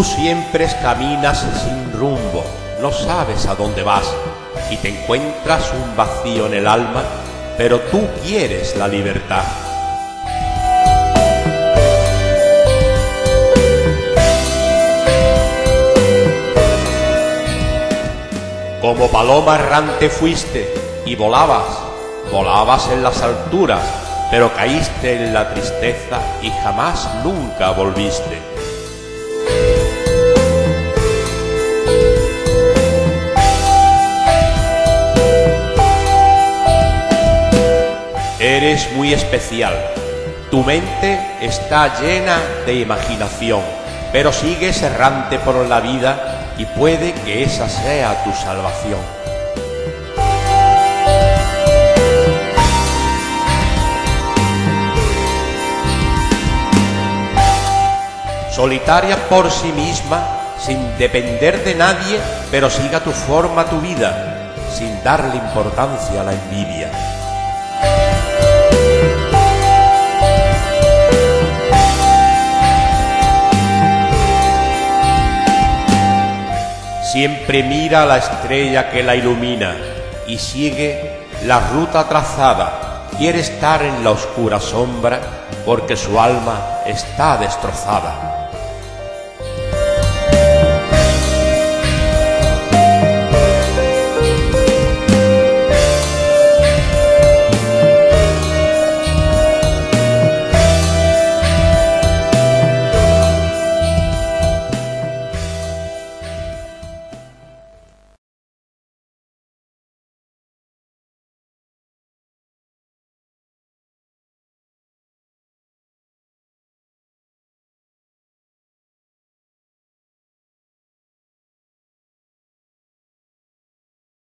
siempre caminas sin rumbo, no sabes a dónde vas y te encuentras un vacío en el alma, pero tú quieres la libertad. Como paloma errante fuiste y volabas, volabas en las alturas, pero caíste en la tristeza y jamás nunca volviste. Eres muy especial. Tu mente está llena de imaginación, pero sigues errante por la vida y puede que esa sea tu salvación. Solitaria por sí misma, sin depender de nadie, pero siga tu forma tu vida, sin darle importancia a la envidia. Siempre mira a la estrella que la ilumina y sigue la ruta trazada. Quiere estar en la oscura sombra porque su alma está destrozada.